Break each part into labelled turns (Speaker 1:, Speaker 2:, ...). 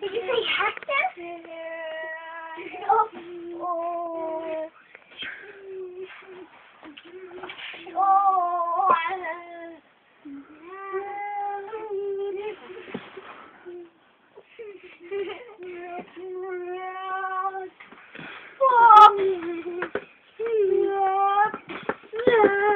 Speaker 1: Did you say Hector? oh. Oh. oh.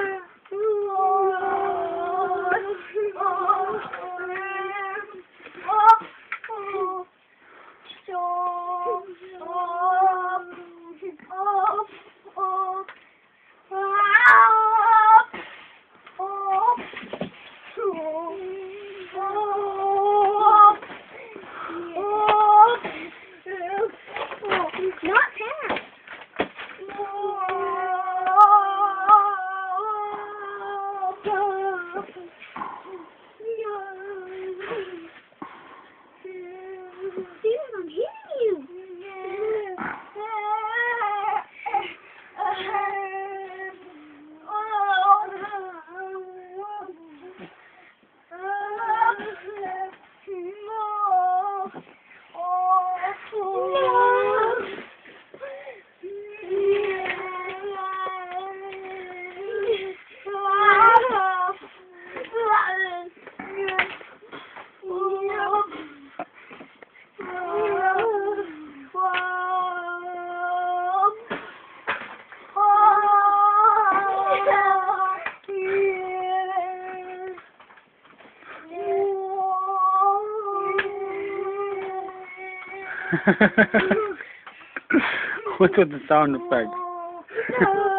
Speaker 2: Dude, What's with the sound effect?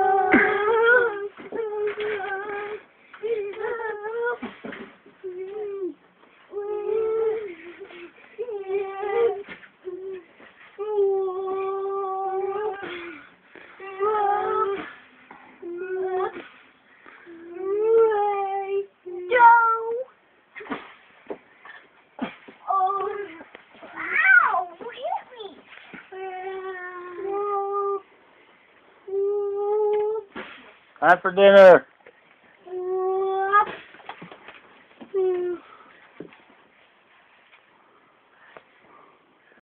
Speaker 2: Time for dinner.